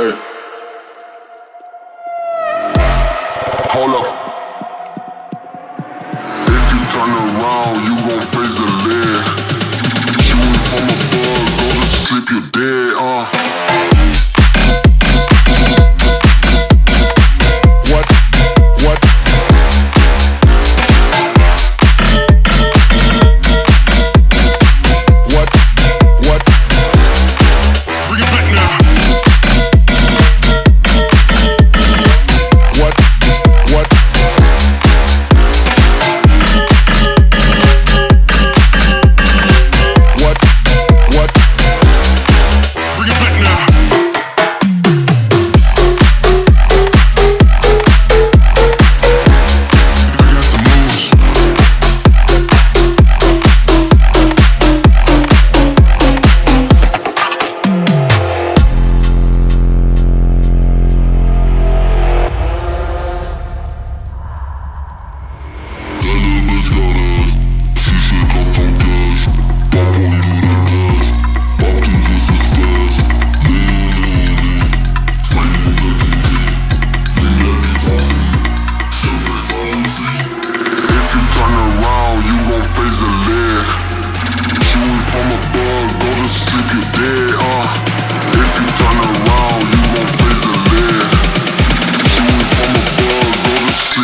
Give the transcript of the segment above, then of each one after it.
Hey. Hold up. If you turn around, you gon' face the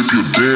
flip your.